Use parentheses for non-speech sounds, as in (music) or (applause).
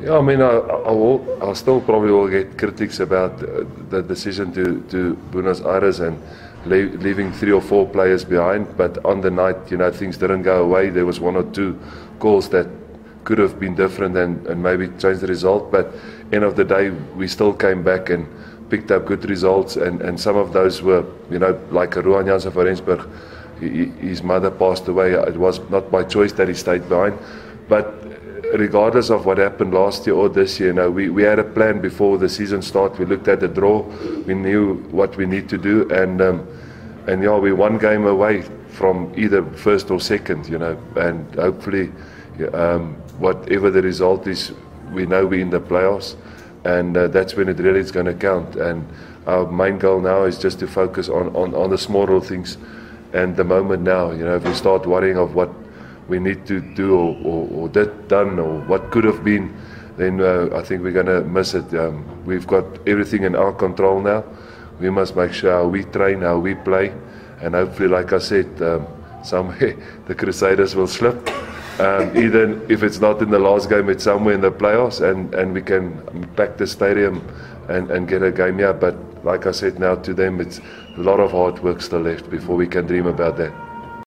Yeah, I mean, I, I will, I still probably will get critics about the decision to, to Buenos Aires and leave, leaving three or four players behind. But on the night, you know, things didn't go away. There was one or two calls that could have been different and, and maybe changed the result. But end of the day, we still came back and picked up good results. And, and some of those were, you know, like Ruan Janse van Rensburg, his mother passed away. It was not by choice that he stayed behind. But regardless of what happened last year or this year, you know, we, we had a plan before the season started. We looked at the draw. We knew what we need to do. And, um, and yeah, we one game away from either first or second, you know, and hopefully um, whatever the result is, we know we're in the playoffs. And uh, that's when it really is going to count. And our main goal now is just to focus on, on, on the small little things and the moment now. You know, if we start worrying of what we need to do or, or, or did done or what could have been, then uh, I think we're going to miss it. Um, we've got everything in our control now. We must make sure how we train, how we play, and hopefully, like I said, um, somewhere (laughs) the Crusaders will slip. Um, (laughs) even if it's not in the last game, it's somewhere in the playoffs, and, and we can pack the stadium and, and get a game here. But like I said now to them, it's a lot of hard work still left before we can dream about that.